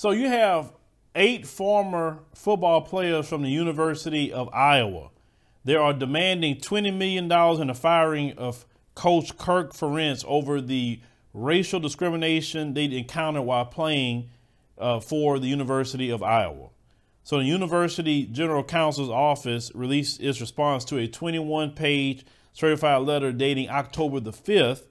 So you have eight former football players from the University of Iowa. They are demanding $20 million in the firing of Coach Kirk Ferentz over the racial discrimination they encountered while playing uh, for the University of Iowa. So the University General Counsel's office released its response to a 21 page certified letter dating October the 5th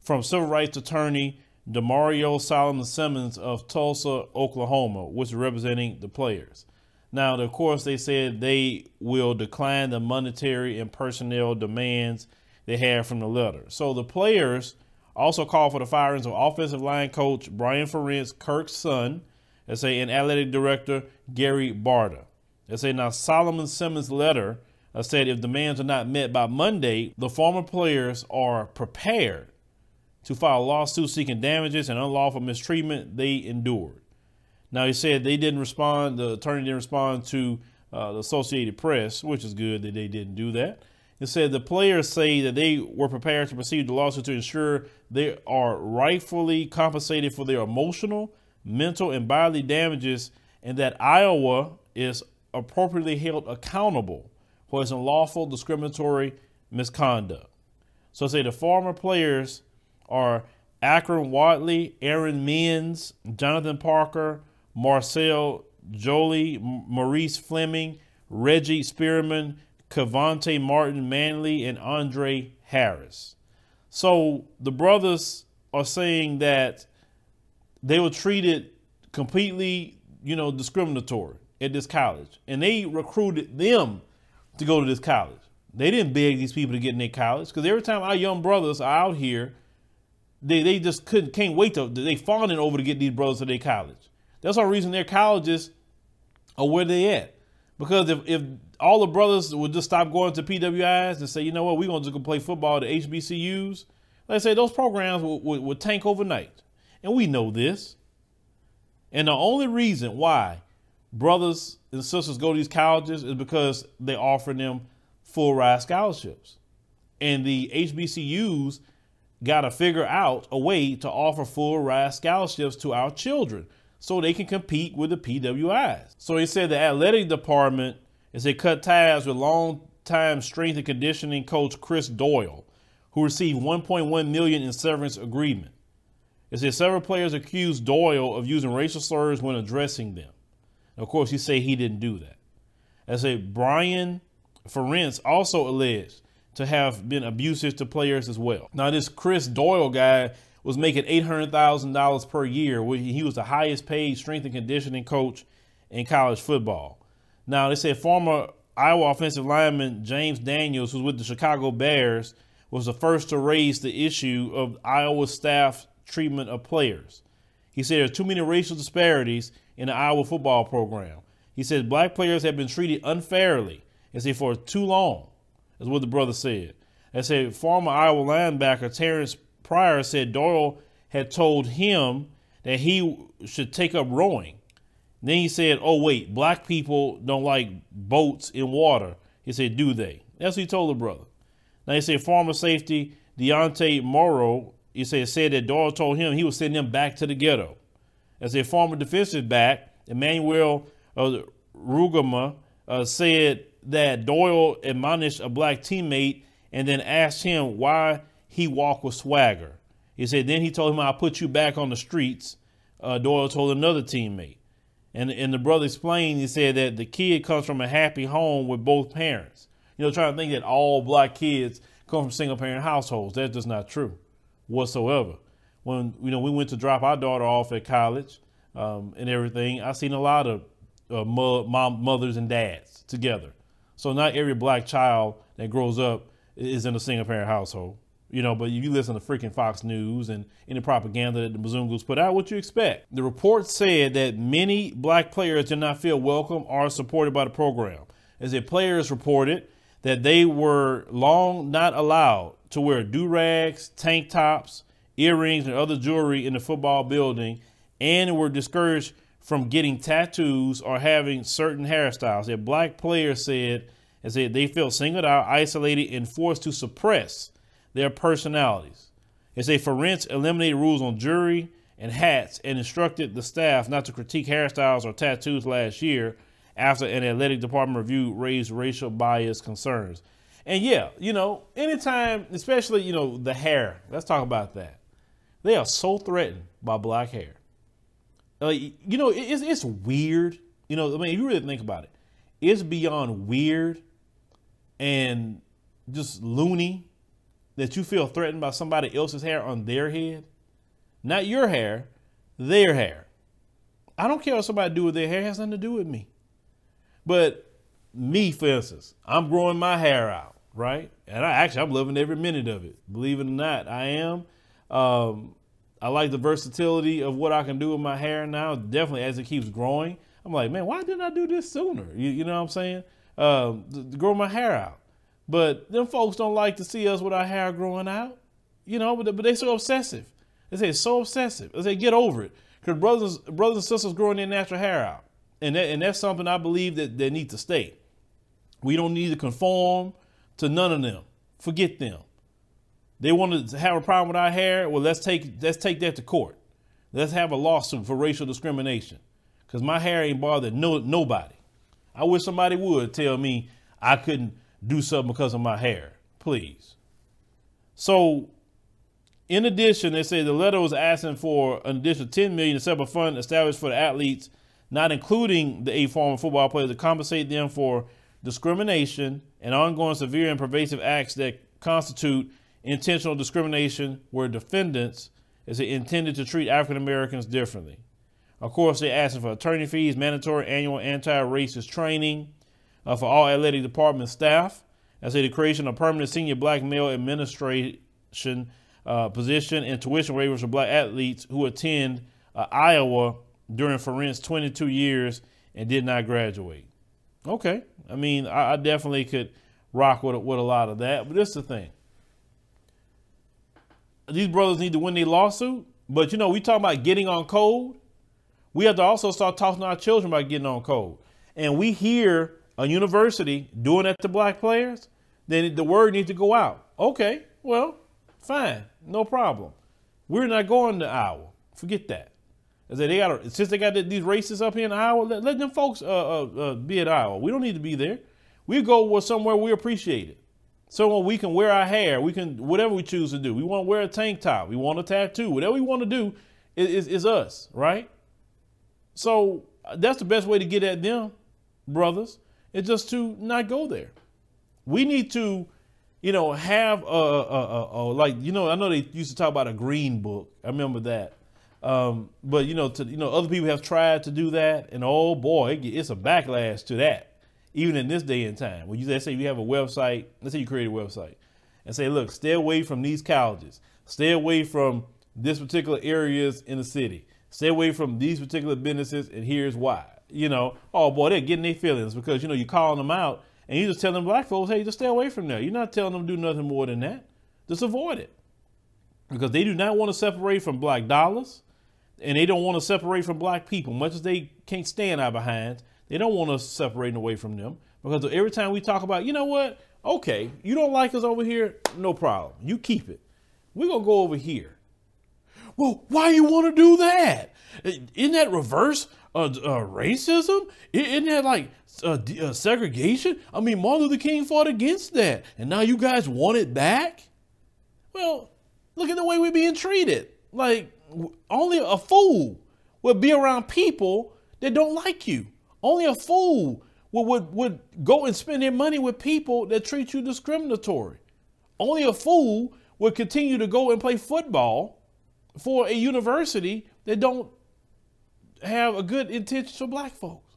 from civil rights attorney Damario Solomon Simmons of Tulsa, Oklahoma, which is representing the players. Now, of course, they said they will decline the monetary and personnel demands they have from the letter. So the players also called for the firings of offensive line coach Brian Ferentz, Kirk's son, as say, and athletic director Gary Barta. They say now Solomon Simmons' letter said if demands are not met by Monday, the former players are prepared to file a lawsuit seeking damages and unlawful mistreatment they endured. Now, he said they didn't respond, the attorney didn't respond to uh, the Associated Press, which is good that they didn't do that. It said the players say that they were prepared to proceed the lawsuit to ensure they are rightfully compensated for their emotional, mental, and bodily damages, and that Iowa is appropriately held accountable for its unlawful discriminatory misconduct. So say the former players are Akrum Wadley, Aaron Mends, Jonathan Parker, Marcel Joly, Maurice Fleming, Reggie Spearman, Kevonte Martin Manley, and Andre Harris. So the brothers are saying that they were treated completely, you know, discriminatory at this college. And they recruited them to go to this college. They didn't beg these people to get in their college because every time our young brothers are out here, they, they just couldn't can't wait to they fawning over to get these brothers to their college. That's the reason their colleges are where they at. Because if, if all the brothers would just stop going to PWIs and say, you know what, we're going to go play football at HBCUs, let's say those programs would, would, would tank overnight. And we know this. And the only reason why brothers and sisters go to these colleges is because they offer them full ride scholarships. And the HBCUs got to figure out a way to offer full ride scholarships to our children so they can compete with the PWIs. So he said the athletic department is they cut ties with long-time strength and conditioning coach Chris Doyle, who received 1.1 million in severance agreement. It said several players accused Doyle of using racial slurs when addressing them. Of course, he said he didn't do that. As a Brian Ferentz also alleged to have been abusive to players as well. Now, this Chris Doyle guy was making $800,000 per year. He was the highest paid strength and conditioning coach in college football. Now, they said former Iowa offensive lineman James Daniels, who's with the Chicago Bears, was the first to raise the issue of Iowa staff treatment of players. He said there's too many racial disparities in the Iowa football program. He said black players have been treated unfairly, and say for too long, is what the brother said. They said former Iowa linebacker Terrence Pryor said Doyle had told him that he should take up rowing. Then he said, "Oh wait, black people don't like boats in water." He said, "Do they?" That's what he told the brother. Now he said former safety Diauntae Morrow he said, said that Doyle told him he was sending him back to the ghetto. As a former defensive back, Emmanuel uh, Rugamba uh, said that Doyle admonished a black teammate and then asked him why he walked with swagger. He said, then he told him, I'll put you back on the streets. Uh, Doyle told another teammate. And, and the brother explained, he said that the kid comes from a happy home with both parents. You know, trying to think that all black kids come from single parent households. That's just not true whatsoever. When you know we went to drop our daughter off at college um, and everything, I've seen a lot of uh, mom, mothers and dads together. So not every black child that grows up is in a single parent household. You know, but if you listen to freaking Fox News and any propaganda that the Bazungus put out, what you expect? The report said that many black players did not feel welcome or supported by the program. As the players reported that they were long not allowed to wear do rags, tank tops, earrings, and other jewelry in the football building, and were discouraged from getting tattoos or having certain hairstyles. A black player said, and said they felt singled out, isolated, and forced to suppress their personalities. They say Ferentz eliminated rules on jury and hats and instructed the staff not to critique hairstyles or tattoos last year after an athletic department review raised racial bias concerns. And yeah, you know, anytime, especially, you know, the hair, let's talk about that. They are so threatened by black hair. Like, you know, it's, it's weird. You know, I mean, if you really think about it, it's beyond weird and just loony that you feel threatened by somebody else's hair on their head. Not your hair, their hair. I don't care what somebody do with their hair, it has nothing to do with me. But me, for instance, I'm growing my hair out, right? And I actually I'm loving every minute of it. Believe it or not, I am. Um, I like the versatility of what I can do with my hair now. Definitely as it keeps growing, I'm like, man, why didn't I do this sooner? You, you know what I'm saying? Um, grow my hair out. But them folks don't like to see us with our hair growing out, you know. But but they so obsessive. They say so obsessive. They say get over it, because brothers brothers and sisters growing their natural hair out, and that, and that's something I believe that they need to stay. We don't need to conform to none of them. Forget them. They want to have a problem with our hair. Well, let's take let's take that to court. Let's have a lawsuit for racial discrimination, because my hair ain't bothered no nobody. I wish somebody would tell me I couldn't do something because of my hair, please. So, in addition, they say the letter was asking for an additional 10 million to separate fund established for the athletes, not including the eight former football players, to compensate them for discrimination and ongoing severe and pervasive acts that constitute intentional discrimination where defendants is intended to treat African Americans differently. Of course, they're asking for attorney fees, mandatory annual anti-racist training uh, for all athletic department staff. I say the creation of permanent senior black male administration uh, position and tuition waivers for black athletes who attend uh, Iowa during Ferentz 22 years and did not graduate. Okay, I mean, I, I definitely could rock with, with a lot of that, but this is the thing these brothers need to win their lawsuit. But you know, we talk about getting on code. We have to also start talking to our children about getting on code. And we hear a university doing that to black players, then the word needs to go out. Okay, well, fine, no problem. We're not going to Iowa. Forget that. I said they got since they got these races up here in Iowa. Let, let them folks uh, uh, uh, be at Iowa. We don't need to be there. We go somewhere we appreciate it. So when we can wear our hair, we can whatever we choose to do. We want to wear a tank top, we want a tattoo, whatever we want to do is, is, us, right? So that's the best way to get at them, brothers, is just to not go there. We need to, you know, have a, a, a, a like you know I know they used to talk about a green book. I remember that. Um, but you know, to you know, other people have tried to do that, and oh boy, it, it's a backlash to that even in this day and time, when you let's say you have a website, let's say you create a website and say, look, stay away from these colleges, stay away from this particular areas in the city, stay away from these particular businesses, and here's why. You know, oh boy, they're getting their feelings because you know you're calling them out and you just telling black folks, hey, just stay away from there. You're not telling them do nothing more than that. Just avoid it. Because they do not want to separate from black dollars and they don't want to separate from black people, much as they can't stand our behinds. They don't want us separating away from them because every time we talk about, you know what? Okay, you don't like us over here, no problem. You keep it. We're gonna go over here. Well, why you want to do that? Isn't that reverse uh, uh, racism? Isn't that like uh, uh, segregation? I mean, Martin Luther King fought against that, and now you guys want it back? Well, look at the way we're being treated. Like, only a fool would be around people that don't like you. Only a fool would, would, would go and spend their money with people that treat you discriminatory. Only a fool would continue to go and play football for a university that don't have a good intention for black folks.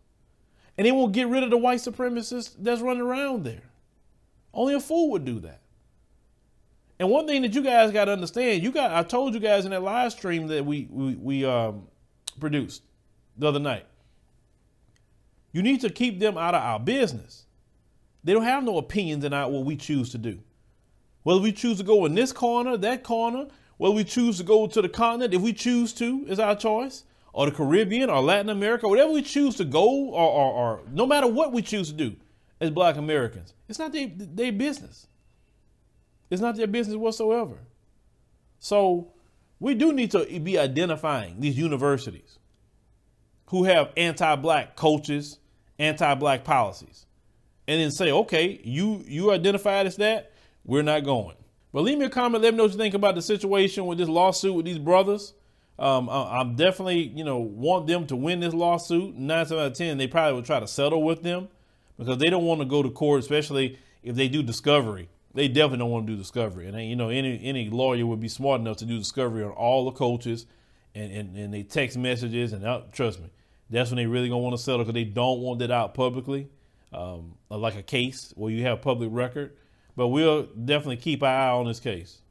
And they won't get rid of the white supremacists that's running around there. Only a fool would do that. And one thing that you guys got to understand, you got I told you guys in that live stream that we we, we um, produced the other night. You need to keep them out of our business. They don't have no opinions about what we choose to do. Whether we choose to go in this corner, that corner, whether we choose to go to the continent, if we choose to, is our choice, or the Caribbean or Latin America, whatever we choose to go, or, or, or no matter what we choose to do as black Americans, it's not their, their business. It's not their business whatsoever. So we do need to be identifying these universities who have anti-black coaches, anti-black policies, and then say, okay, you you identified as that, we're not going. But leave me a comment. Let me know what you think about the situation with this lawsuit with these brothers. Um, I, am definitely, you know, want them to win this lawsuit. Nine out of ten, they probably would try to settle with them because they don't want to go to court, especially if they do discovery. They definitely don't want to do discovery, and you know, any any lawyer would be smart enough to do discovery on all the coaches, and and, and they text messages, and uh, trust me, that's when they really gonna want to settle because they don't want that out publicly, um, like a case where you have public record. But we'll definitely keep our eye on this case.